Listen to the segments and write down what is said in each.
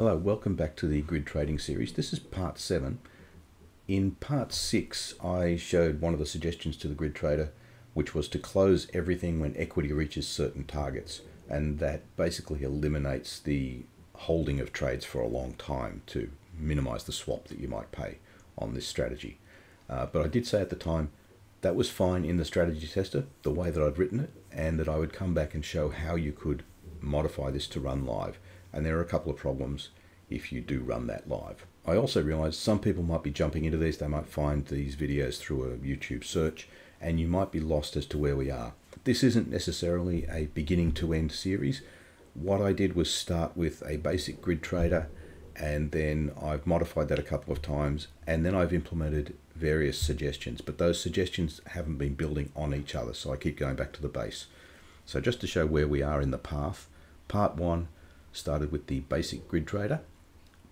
Hello, welcome back to the grid trading series. This is part 7. In part 6 I showed one of the suggestions to the grid trader which was to close everything when equity reaches certain targets and that basically eliminates the holding of trades for a long time to minimize the swap that you might pay on this strategy. Uh, but I did say at the time that was fine in the strategy tester, the way that I'd written it, and that I would come back and show how you could modify this to run live and there are a couple of problems if you do run that live. I also realize some people might be jumping into these, they might find these videos through a YouTube search, and you might be lost as to where we are. This isn't necessarily a beginning to end series. What I did was start with a basic grid trader, and then I've modified that a couple of times, and then I've implemented various suggestions, but those suggestions haven't been building on each other, so I keep going back to the base. So just to show where we are in the path, part one, started with the basic grid trader.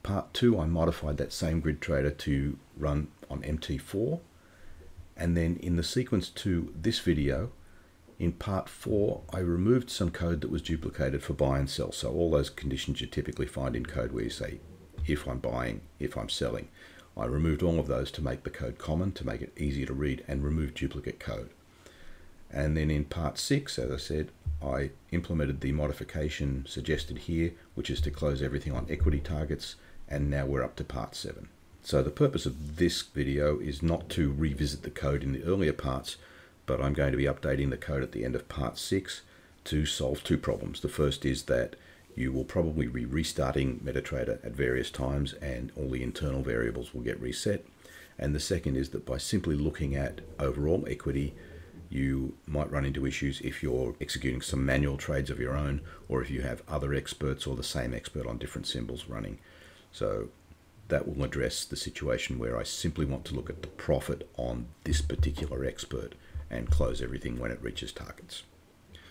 Part two, I modified that same grid trader to run on MT4. And then in the sequence to this video, in part four, I removed some code that was duplicated for buy and sell. So all those conditions you typically find in code where you say, if I'm buying, if I'm selling. I removed all of those to make the code common, to make it easier to read and remove duplicate code. And then in part six, as I said, I implemented the modification suggested here, which is to close everything on equity targets, and now we're up to part 7. So the purpose of this video is not to revisit the code in the earlier parts, but I'm going to be updating the code at the end of part 6 to solve two problems. The first is that you will probably be restarting MetaTrader at various times and all the internal variables will get reset. And the second is that by simply looking at overall equity, you might run into issues if you're executing some manual trades of your own or if you have other experts or the same expert on different symbols running. So that will address the situation where I simply want to look at the profit on this particular expert and close everything when it reaches targets.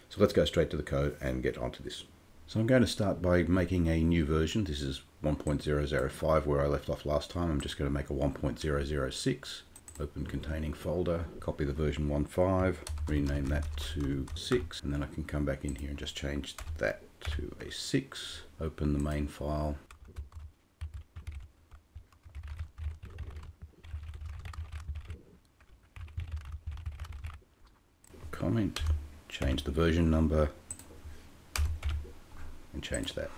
So let's go straight to the code and get onto this. So I'm going to start by making a new version. This is 1.005 where I left off last time. I'm just going to make a 1.006 open containing folder, copy the version 1.5, rename that to 6, and then I can come back in here and just change that to a 6, open the main file, comment, change the version number, and change that.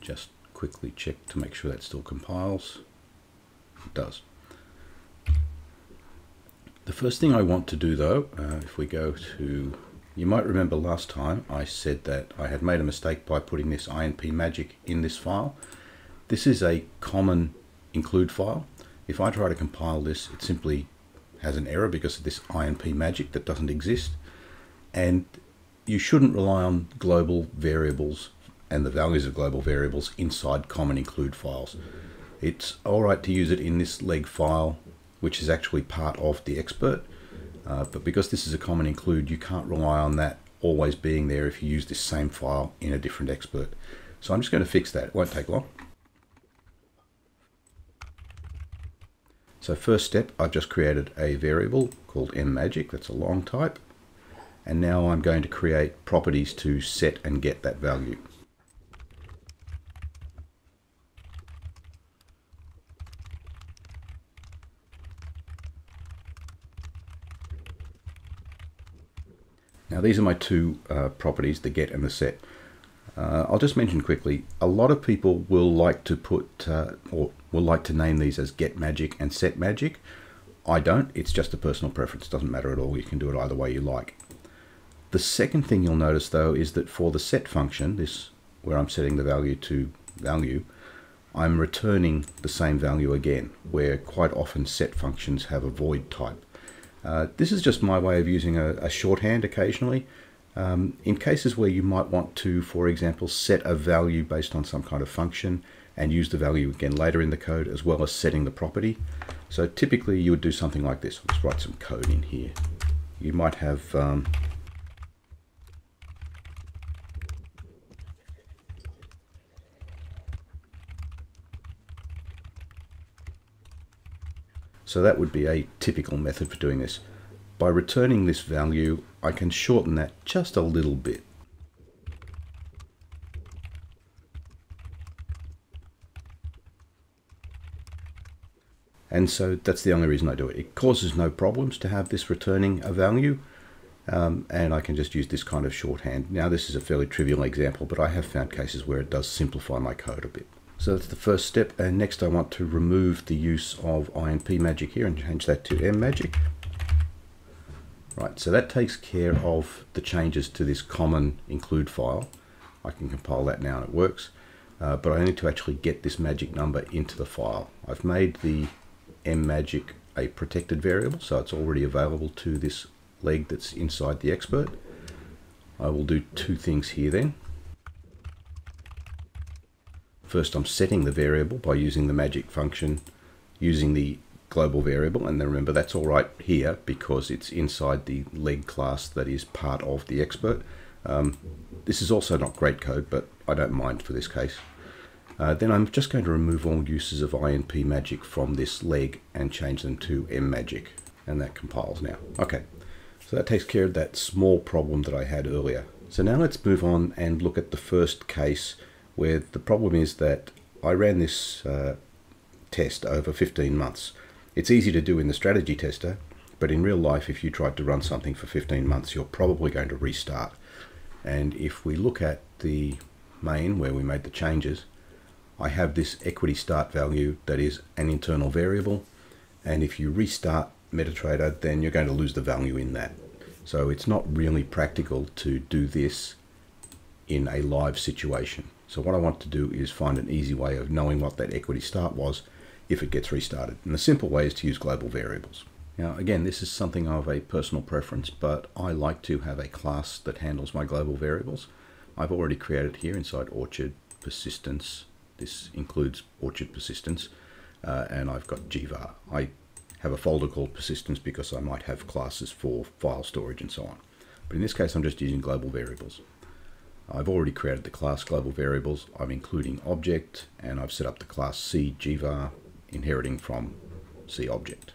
Just quickly check to make sure that still compiles. It does. First thing I want to do though, uh, if we go to, you might remember last time I said that I had made a mistake by putting this INP magic in this file. This is a common include file. If I try to compile this, it simply has an error because of this INP magic that doesn't exist. And you shouldn't rely on global variables and the values of global variables inside common include files. It's all right to use it in this leg file which is actually part of the expert. Uh, but because this is a common include, you can't rely on that always being there if you use this same file in a different expert. So I'm just going to fix that. It won't take long. So first step, I've just created a variable called mmagic. That's a long type. And now I'm going to create properties to set and get that value. Now these are my two uh, properties, the get and the set. Uh, I'll just mention quickly, a lot of people will like to put, uh, or will like to name these as get magic and set magic. I don't, it's just a personal preference, it doesn't matter at all, you can do it either way you like. The second thing you'll notice though is that for the set function, this where I'm setting the value to value, I'm returning the same value again, where quite often set functions have a void type. Uh, this is just my way of using a, a shorthand occasionally. Um, in cases where you might want to, for example, set a value based on some kind of function and use the value again later in the code as well as setting the property. So typically you would do something like this. Let's write some code in here. You might have um, So that would be a typical method for doing this. By returning this value, I can shorten that just a little bit. And so that's the only reason I do it. It causes no problems to have this returning a value, um, and I can just use this kind of shorthand. Now this is a fairly trivial example, but I have found cases where it does simplify my code a bit. So that's the first step. And next I want to remove the use of INP magic here and change that to M magic. Right, so that takes care of the changes to this common include file. I can compile that now and it works. Uh, but I need to actually get this magic number into the file. I've made the M magic a protected variable, so it's already available to this leg that's inside the expert. I will do two things here then. First, I'm setting the variable by using the magic function, using the global variable, and then remember that's all right here because it's inside the leg class that is part of the expert. Um, this is also not great code, but I don't mind for this case. Uh, then I'm just going to remove all uses of INP magic from this leg and change them to M magic, and that compiles now. Okay, so that takes care of that small problem that I had earlier. So now let's move on and look at the first case where the problem is that I ran this uh, test over 15 months. It's easy to do in the strategy tester, but in real life, if you tried to run something for 15 months, you're probably going to restart. And if we look at the main where we made the changes, I have this equity start value that is an internal variable. And if you restart MetaTrader, then you're going to lose the value in that. So it's not really practical to do this in a live situation. So what I want to do is find an easy way of knowing what that equity start was if it gets restarted. And the simple way is to use global variables. Now, again, this is something of a personal preference, but I like to have a class that handles my global variables. I've already created here inside Orchard persistence this includes Orchard Persistence, uh, and I've got gvar. I have a folder called persistence because I might have classes for file storage and so on. But in this case, I'm just using global variables. I've already created the class global variables. I'm including object, and I've set up the class C gvar inheriting from C object.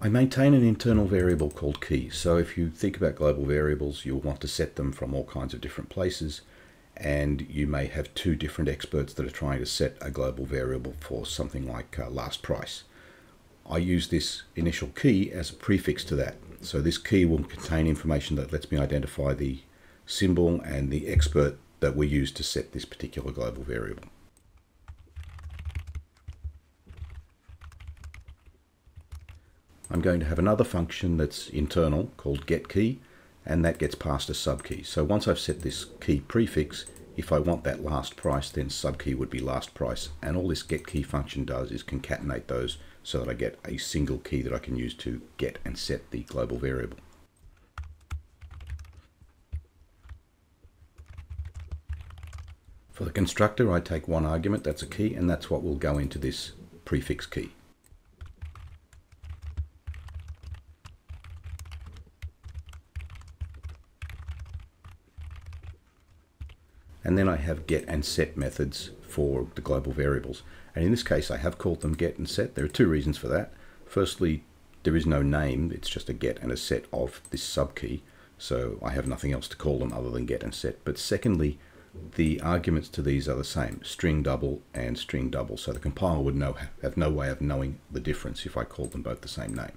I maintain an internal variable called key. So if you think about global variables, you'll want to set them from all kinds of different places. And you may have two different experts that are trying to set a global variable for something like uh, last price. I use this initial key as a prefix to that. So this key will contain information that lets me identify the symbol and the expert that we use to set this particular global variable. I'm going to have another function that's internal called getKey, and that gets passed as subkey. So once I've set this key prefix, if I want that last price, then subkey would be last price. And all this getKey function does is concatenate those so that I get a single key that I can use to get and set the global variable. For the constructor, I take one argument, that's a key, and that's what will go into this prefix key. And then I have get and set methods for the global variables. And in this case, I have called them get and set. There are two reasons for that. Firstly, there is no name. It's just a get and a set of this subkey. So I have nothing else to call them other than get and set. But secondly, the arguments to these are the same, string double and string double. So the compiler would know, have no way of knowing the difference if I called them both the same name.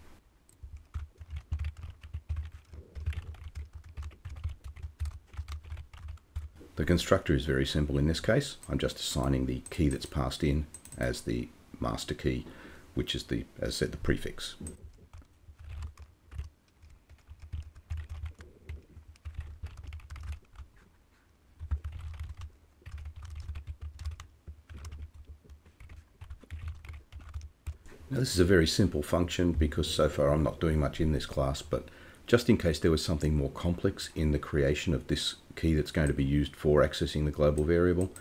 The constructor is very simple in this case. I'm just assigning the key that's passed in as the master key, which is the, as I said, the prefix. Now this is a very simple function because so far I'm not doing much in this class, but just in case there was something more complex in the creation of this key that's going to be used for accessing the global variable,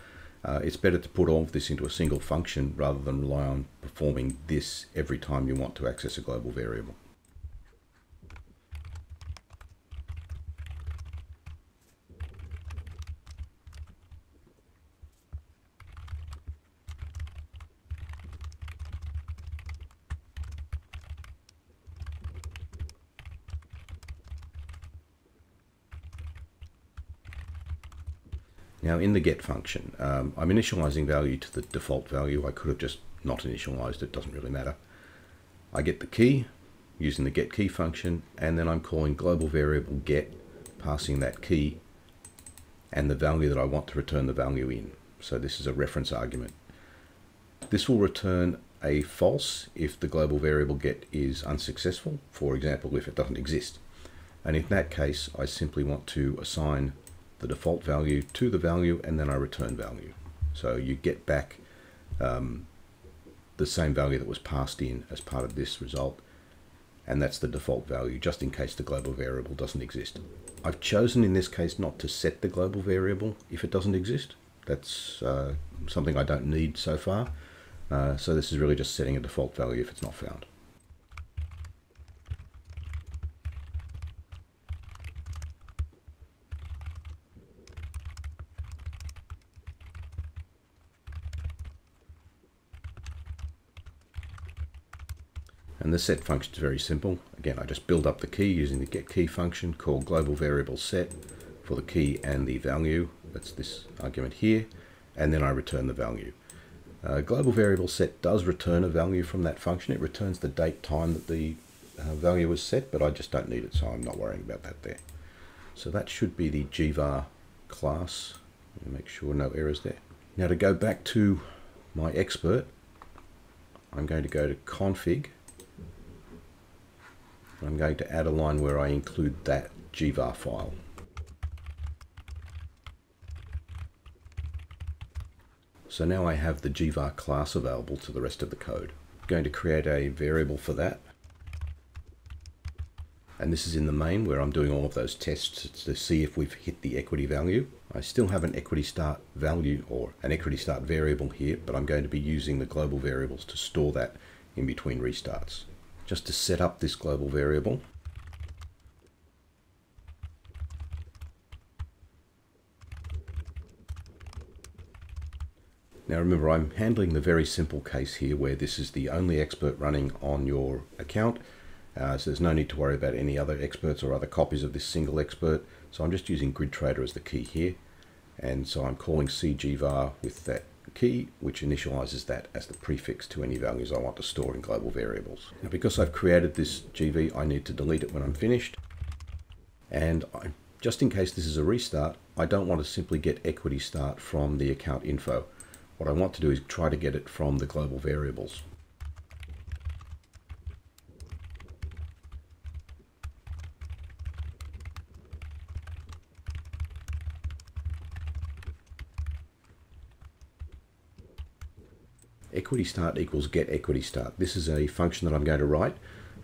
uh, it's better to put all of this into a single function rather than rely on performing this every time you want to access a global variable. Now in the get function, um, I'm initializing value to the default value. I could have just not initialized it, doesn't really matter. I get the key using the get key function, and then I'm calling global variable get, passing that key and the value that I want to return the value in. So this is a reference argument. This will return a false if the global variable get is unsuccessful, for example, if it doesn't exist. And in that case, I simply want to assign the default value to the value and then I return value. So you get back um, the same value that was passed in as part of this result and that's the default value just in case the global variable doesn't exist. I've chosen in this case not to set the global variable if it doesn't exist. That's uh, something I don't need so far. Uh, so this is really just setting a default value if it's not found. And the set function is very simple. Again, I just build up the key using the get key function called global variable set for the key and the value. That's this argument here. And then I return the value. Uh, global variable set does return a value from that function. It returns the date time that the uh, value was set, but I just don't need it, so I'm not worrying about that there. So that should be the gvar class. Make sure no errors there. Now to go back to my expert, I'm going to go to config I'm going to add a line where I include that gvar file. So now I have the gvar class available to the rest of the code. I'm going to create a variable for that. And this is in the main where I'm doing all of those tests to see if we've hit the equity value. I still have an equity start value or an equity start variable here, but I'm going to be using the global variables to store that in between restarts just to set up this global variable. Now remember, I'm handling the very simple case here where this is the only expert running on your account. Uh, so there's no need to worry about any other experts or other copies of this single expert. So I'm just using GridTrader as the key here. And so I'm calling cgvar with that key, which initializes that as the prefix to any values I want to store in global variables. Now, because I've created this GV, I need to delete it when I'm finished. And I, just in case this is a restart, I don't want to simply get equity start from the account info. What I want to do is try to get it from the global variables. Equity start equals get equity start. This is a function that I'm going to write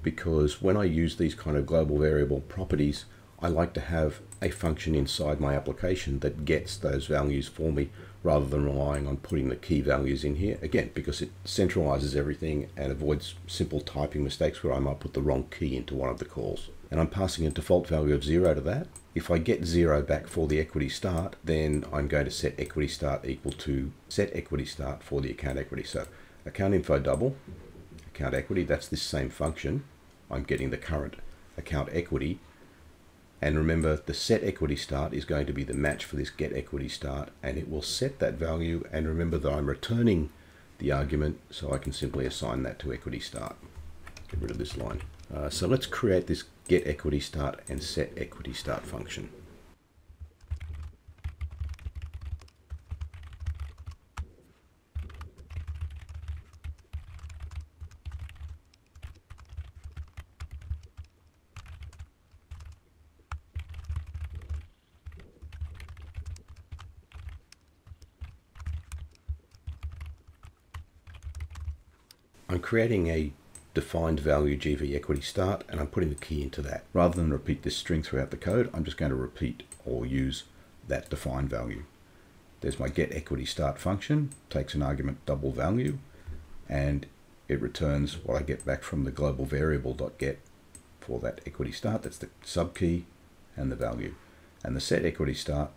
because when I use these kind of global variable properties, I like to have a function inside my application that gets those values for me rather than relying on putting the key values in here. Again, because it centralizes everything and avoids simple typing mistakes where I might put the wrong key into one of the calls. And I'm passing a default value of zero to that. If I get zero back for the equity start, then I'm going to set equity start equal to set equity start for the account equity. So account info double, account equity, that's this same function. I'm getting the current account equity. And remember, the set equity start is going to be the match for this get equity start, and it will set that value. And remember that I'm returning the argument, so I can simply assign that to equity start. Get rid of this line. Uh, so let's create this get equity start and set equity start function. I'm creating a defined value GV equity start and I'm putting the key into that. Rather than repeat this string throughout the code, I'm just going to repeat or use that defined value. There's my get equity start function, takes an argument double value, and it returns what I get back from the global variable.get for that equity start. That's the subkey and the value. And the set equity start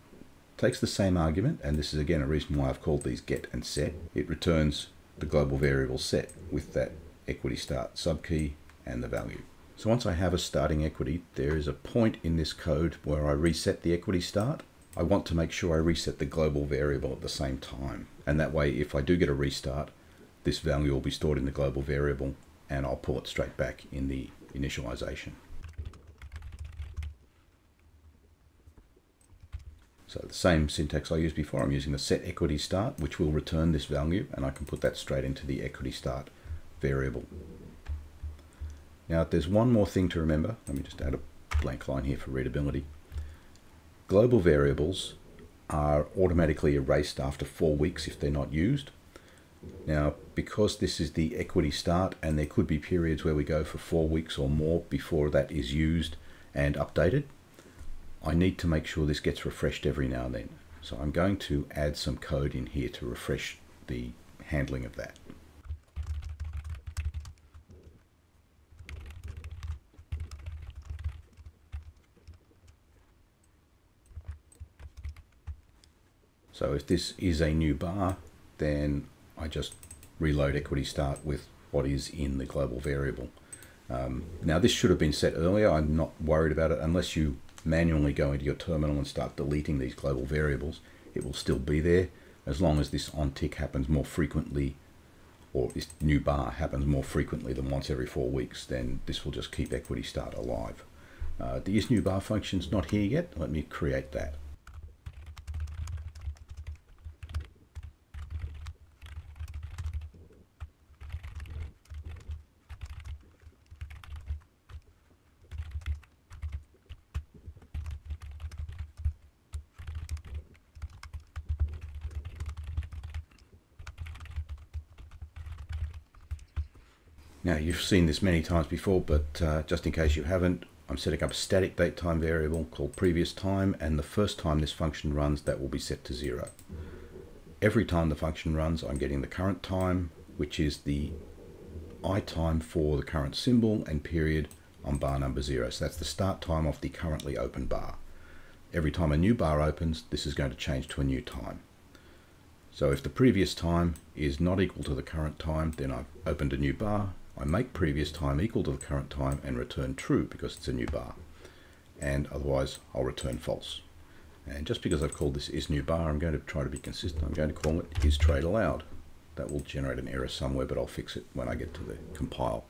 takes the same argument, and this is again a reason why I've called these get and set. It returns the global variable set with that equity start subkey and the value. So once I have a starting equity, there is a point in this code where I reset the equity start I want to make sure I reset the global variable at the same time. And that way, if I do get a restart, this value will be stored in the global variable and I'll pull it straight back in the initialization. So the same syntax I used before, I'm using the set equity start, which will return this value, and I can put that straight into the equity start variable. Now there's one more thing to remember. Let me just add a blank line here for readability. Global variables are automatically erased after four weeks if they're not used. Now, because this is the equity start and there could be periods where we go for four weeks or more before that is used and updated, I need to make sure this gets refreshed every now and then. So I'm going to add some code in here to refresh the handling of that. So if this is a new bar, then I just reload equity start with what is in the global variable. Um, now this should have been set earlier. I'm not worried about it unless you manually go into your terminal and start deleting these global variables. It will still be there as long as this on tick happens more frequently or this new bar happens more frequently than once every four weeks, then this will just keep equity start alive. Uh, the is new bar function's not here yet. Let me create that. You've seen this many times before, but uh, just in case you haven't, I'm setting up a static date time variable called previous time, and the first time this function runs, that will be set to zero. Every time the function runs, I'm getting the current time, which is the i time for the current symbol and period on bar number zero. So that's the start time of the currently open bar. Every time a new bar opens, this is going to change to a new time. So if the previous time is not equal to the current time, then I've opened a new bar, I make previous time equal to the current time and return true because it's a new bar. And otherwise I'll return false. And just because I've called this is new bar, I'm going to try to be consistent. I'm going to call it is trade allowed. That will generate an error somewhere, but I'll fix it when I get to the compile.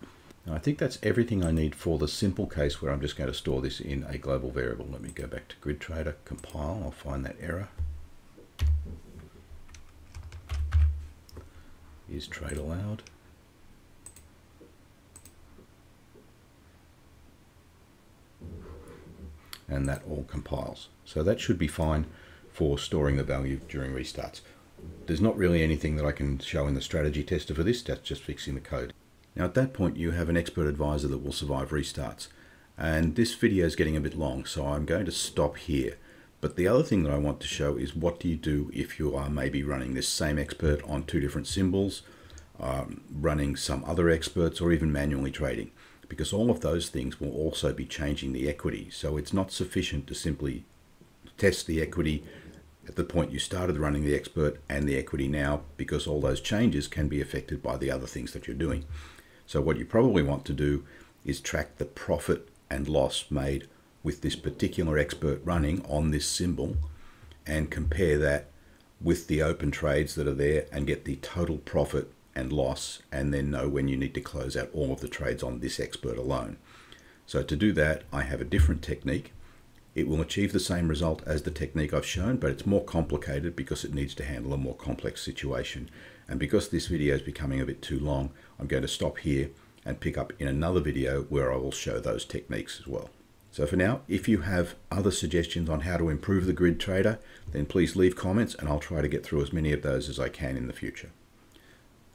Now I think that's everything I need for the simple case where I'm just going to store this in a global variable. Let me go back to GridTrader, compile, I'll find that error. Is trade allowed. And that all compiles. So that should be fine for storing the value during restarts. There's not really anything that I can show in the strategy tester for this, that's just fixing the code. Now at that point you have an expert advisor that will survive restarts. And this video is getting a bit long, so I'm going to stop here. But the other thing that I want to show is what do you do if you are maybe running this same expert on two different symbols, um, running some other experts, or even manually trading because all of those things will also be changing the equity. So it's not sufficient to simply test the equity at the point you started running the expert and the equity now because all those changes can be affected by the other things that you're doing. So what you probably want to do is track the profit and loss made with this particular expert running on this symbol and compare that with the open trades that are there and get the total profit and loss and then know when you need to close out all of the trades on this expert alone. So to do that, I have a different technique. It will achieve the same result as the technique I've shown, but it's more complicated because it needs to handle a more complex situation. And because this video is becoming a bit too long, I'm going to stop here and pick up in another video where I will show those techniques as well. So for now, if you have other suggestions on how to improve the grid trader, then please leave comments and I'll try to get through as many of those as I can in the future.